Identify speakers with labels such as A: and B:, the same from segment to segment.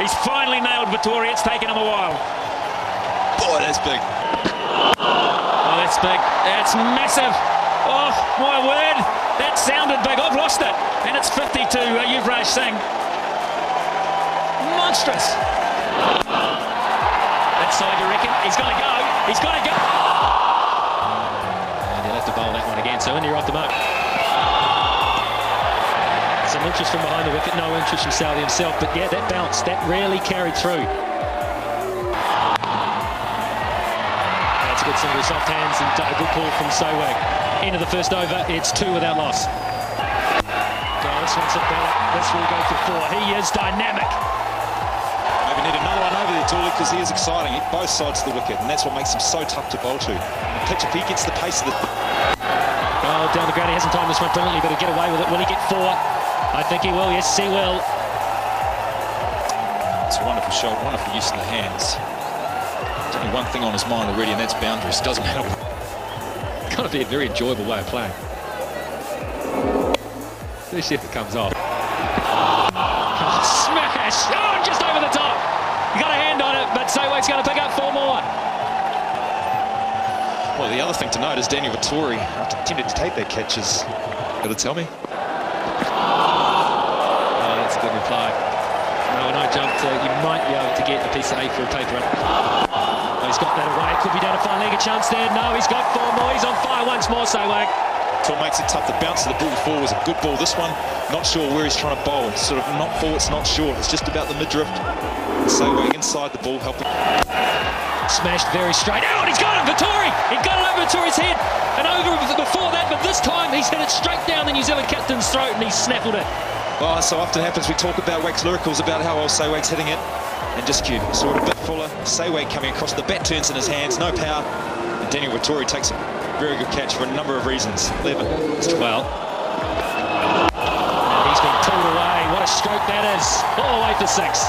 A: He's finally nailed Vettori. It's taken him a while.
B: Boy, that's big.
A: Oh, that's big. That's massive. Oh, my word. That sounded big. I've lost it. And it's 52, uh, Yuvraj Singh. Monstrous. That side, you reckon? He's got to go. He's got to go. Interest from behind the wicket. No interest from Southee himself. But yeah, that bounce, that really carried through. That's a good single, soft hands, and a good pull from Sehwag. End of the first over, it's two without loss. Oh, this one's a better. This will go for four. He is dynamic.
B: Maybe need another one over there, Tooley, because he is exciting. Both sides of the wicket, and that's what makes him so tough to bowl to. Pitch if he gets the pace of the...
A: Oh, down the ground, he hasn't timed this one brilliantly, but he'll get away with it. Will he get four? I think he will, yes, he will.
B: It's a wonderful shot, wonderful use of the hands. There's only one thing on his mind already, and that's boundaries. Doesn't matter.
A: It's got to be a very enjoyable way of playing. Especially if it comes off. Oh, smash! Oh, just over the top. You got a hand on it, but Sehwag's going to pick up four more.
B: Well, the other thing to note is Daniel Vettori, after attempted to take that catch, is going to tell me.
A: Reply. No, when I jumped, uh, you might be able to get a piece of A4 paper. Oh, he's got that away. Could be down a five leg a chance there. No, he's got four more. He's on fire once more.
B: That's what makes it tough. The bounce of the ball before was a good ball. This one, not sure where he's trying to bowl. Sort of not forwards, not short. It's just about the mid-drift. Sehwag inside the ball, helping.
A: Smashed very straight out. He's got it, Vettori. He got it over Vettori's head and over before that, but this time he's hit it straight down the New Zealand captain's throat and he snaffled it.
B: Oh, so often happens we talk about Wax Lyricals about how well Sehwag's hitting it. And just cute, saw it a bit fuller. Sehwag coming across, the bat turns in his hands, no power. And Daniel Vettori takes a very good catch for a number of reasons. 11.
A: It's 12. And he's been pulled away. What a stroke that is. All the way for six.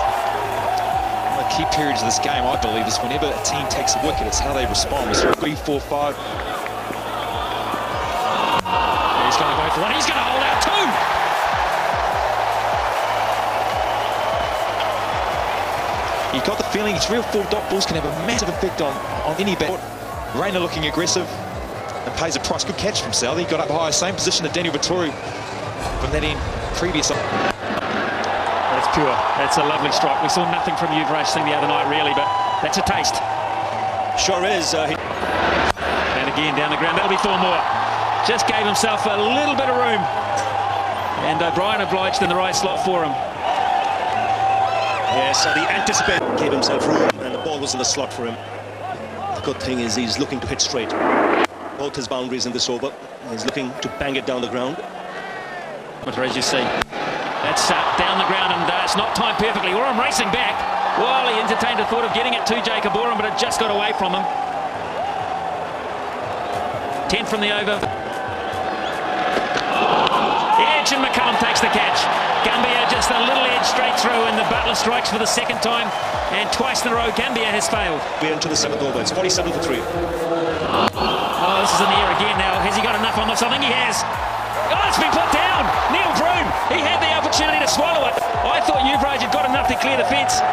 B: One of the key periods of this game, I believe, is whenever a team takes a wicket, it's how they respond. Saw 3, 4, 5.
A: He's going to go for one. He's going to hold out
B: You got the feeling these real full dot balls can have a massive effect on, on any bat. Raina looking aggressive and pays a price. Good catch from Southee. Got up high, same position that Daniel Vettori from that end previous.
A: That's pure. That's a lovely strike. We saw nothing from Yuvraj Singh the other night, really, but that's a taste.
C: Sure is. Uh.
A: And again down the ground. That'll be four more. Just gave himself a little bit of room. And O'Brien obliged in the right slot for him.
C: Yes, so the anticipate gave himself room, and the ball was in the slot for him. The good thing is he's looking to hit straight. Both his boundaries in this over. He's looking to bang it down the ground.
A: But as you see, that's uh, down the ground, and uh, it's not timed perfectly. Oram racing back. Well, he entertained the thought of getting it to Jacob Oram, but it just got away from him. 10 from the over. And McCullum takes the catch. Gambhir just a little edge straight through, and the Butler strikes for the second time, and twice in a row Gambhir has failed.
C: We're into the seventh over. It's 47 for three.
A: Oh, this is in the air again now. Has he got enough on this? I think he has. Oh, it's been put down. Neil Broom, he had the opportunity to swallow it. I thought Yuvraj had got enough to clear the fence.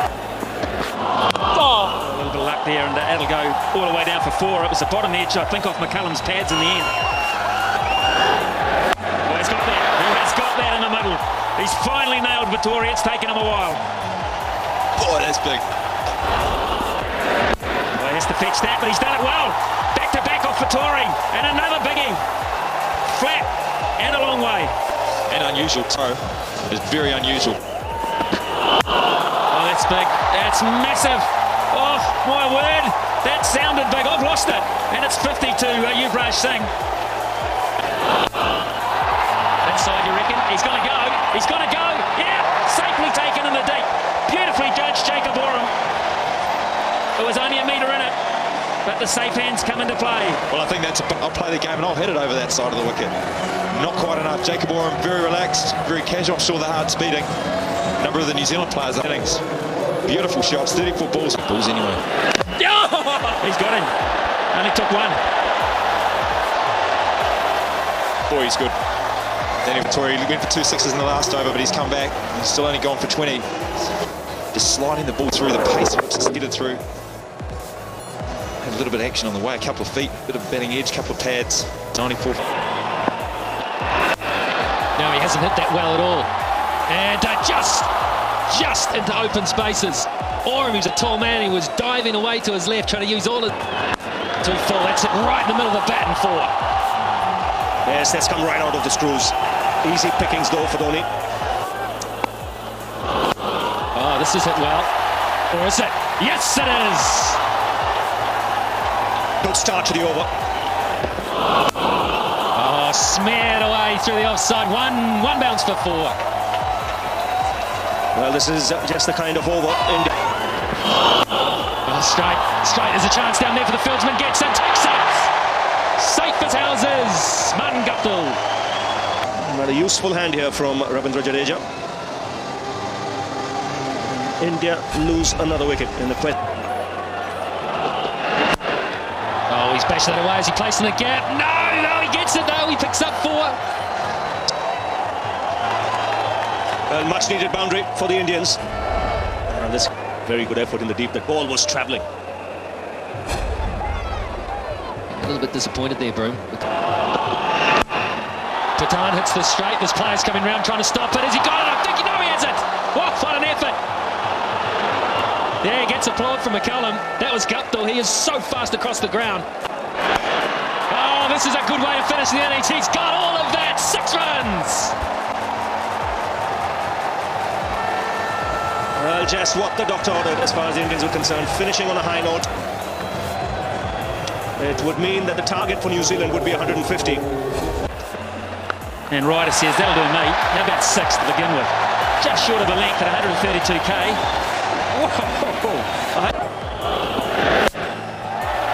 A: Oh, a little bit of luck there, and that'll go all the way down for four. It was the bottom edge, I think, off McCullum's pads in the end. He's finally nailed Vettori. It's taken him a while.
B: Boy, that's big.
A: Well, he has to fetch that, but he's done it well. Back to back off Vettori, and another biggie. Flat and a long way.
B: And unusual throw. It's very unusual.
A: Oh, that's big. That's massive. Oh, my word. That sounded big. I've lost it. And it's 52, uh, Yuvraj Singh. That side, you reckon? He's going to go. He's got to go. Yeah, safely taken in the deep. Beautifully judged, Jacob Oram. It was only a metre in it. But the safe hands come into play.
B: Well, I think that's. A, I'll play the game and I'll hit it over that side of the wicket. Not quite enough. Jacob Oram very relaxed, very casual. I'm sure the heart's beating. A number of the New Zealand players are hitting. Beautiful shots, 34 balls. Balls anyway.
A: Oh, he's got him. Only took one.
B: Boy, he's good. Daniel Vettori went for two sixes in the last over, but he's come back. He's still only gone for 20. just sliding the ball through the pace, just get it through. Had a little bit of action on the way, a couple of feet, a bit of batting edge, couple of pads. 94.
A: No, he hasn't hit that well at all. And uh, just, just into open spaces. Oram, who's a tall man, he was diving away to his left, trying to use all of to full. That's it right in the middle of the bat and four.
C: Yes, that's come right out of the screws. Easy pickings though for Dhoni.
A: Oh, this is it well. Or is it? Yes, it is.
C: Good start to the over.
A: Oh, smeared away through the offside. One, one bounce for four.
C: Well, this is just the kind of over. India.
A: Oh, straight, straight. There's a chance down there for the fieldsman. Gets it, takes it. Houses. Martin Guptill.
C: Well, a useful hand here from Ravindra Jadeja. India lose another wicket in the quest.
A: Oh, he's bashed that away as he plays in the gap. No, no, he gets it though. He picks up four.
C: Well, much needed boundary for the Indians. And this very good effort in the deep. That ball was travelling.
A: A little bit disappointed there, Broom. Pathan hits the straight. This players coming round trying to stop it. Has he got it? I think you know he has it. What, what an effort. Yeah, he gets applaud from McCullum. That was Guptill. He is so fast across the ground. Oh, this is a good way to finish the innings. He's got all of that. Six runs.
C: Well, just what the doctor ordered as far as the Indians were concerned. Finishing on a high note. It would mean that the target for New Zealand would be 150.
A: And Ryder says, that'll do me. How about six to begin with? Just short of a length at 132k. Whoa!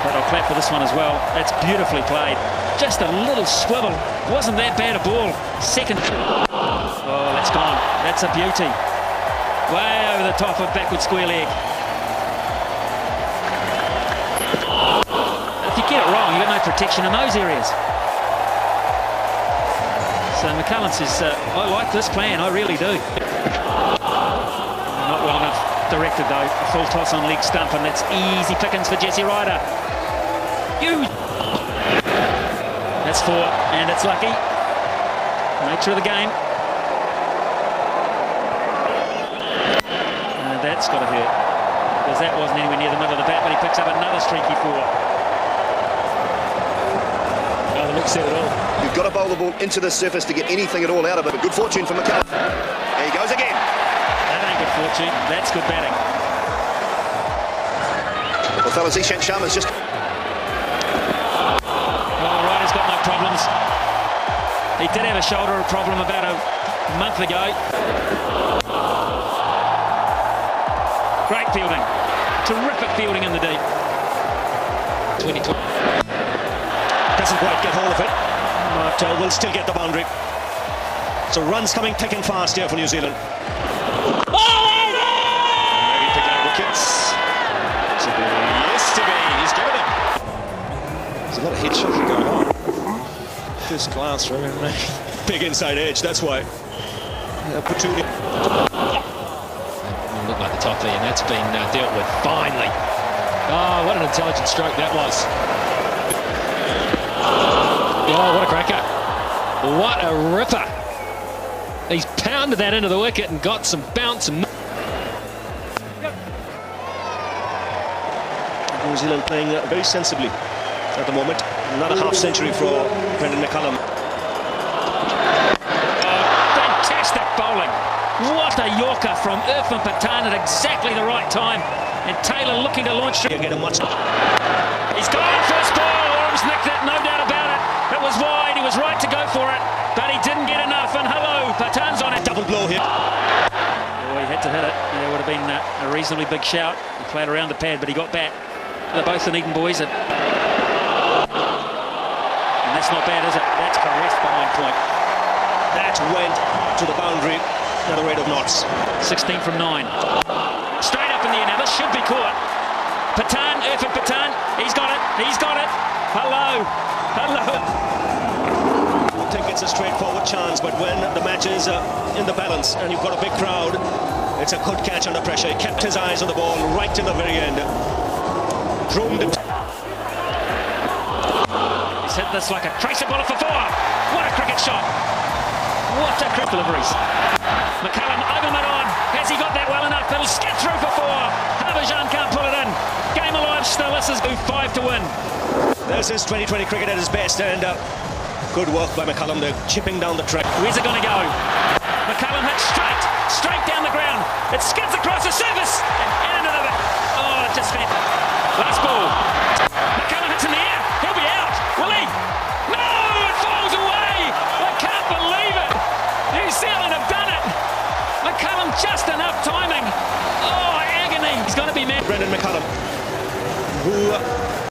A: But I'll clap for this one as well. That's beautifully played. Just a little swivel. Wasn't that bad a ball. Second. Oh, that's gone. That's a beauty. Way over the top of backward square leg. Get it wrong, you've got no protection in those areas. So McCullum says, uh, I like this plan, I really do. Not well enough directed though. A full toss on leg stump and that's easy pickings for Jesse Ryder. You. That's four and it's lucky. Nature of the game. Uh, that's got to hurt. Because that wasn't anywhere near the middle of the bat, but he picks up another streaky four. It all.
D: You've got to bowl the ball into the surface to get anything at all out of it. But good fortune for McCullum. There he goes again.
A: That ain't good fortune. That's good batting.
D: Well, fellas, Ishant Sharma's just...
A: Well, Ryder's got no problems. He did have a shoulder problem about a month ago. Great fielding. Terrific fielding in the deep. 2020.
C: Doesn't quite get hold of it. But uh, will still get the boundary. So runs coming thick and fast here for New Zealand.
B: Maybe picking wickets. Yes, to be. It. There's a lot of head going on. First glance from him.
C: Big inside edge, that's why. Uh, Patuni.
A: Looked like the top there, and that's been uh, dealt with finally. Oh, what an intelligent stroke that was. Oh, what a cracker. What a ripper. He's pounded that into the wicket and got some bounce and
C: New Zealand playing uh, very sensibly at the moment. Another half century for Brendan McCullum.
A: Fantastic bowling. What a Yorker from Irfan Pathan at exactly the right time. And Taylor looking to launch.
C: Get a much
A: He's gone first ball. Orams nicked it, no doubt about it. It was wide. He was right to go for it, but he didn't get enough. And hello, Pathan's on it.
C: double blow here.
A: Oh, he had to hit it. There would have been a, reasonably big shout. He played around the pad, but he got back. They're both the Eden boys. And, and that's not bad, is it? That's caressed behind point.
C: That went to the boundary at a rate of knots.
A: 16 from 9. Straight up in the air. Now, this should be caught. Pathan, Irfan Pathan, he's got it, he's got it. Hello, hello.
C: It's a straightforward chance, but when the match is uh, in the balance and you've got a big crowd, It's a good catch under pressure. He kept his eyes on the ball right till the very end. Groomed him.
A: He's hit this like a tracer bullet for four. What a cricket shot. What a cricket deliveries. McCullum over on. Has he got that well enough? It'll skip through for four. Harbhajan can't pull it in. Game alive still. This is five to win.
C: There's his 2020 cricket at his best, and uh, good work by McCullum. They're chipping down the track.
A: Where's it going to go? McCullum hits straight, straight down the ground. It skids across the surface and in into the. Oh, it just went. Last ball. McCullum hits in the air. He'll be out. Will he? No, it falls away. I can't believe it. New Zealand have done it. McCullum just enough timing. Oh, agony. He's going to be mad.
C: Brendan McCullum, who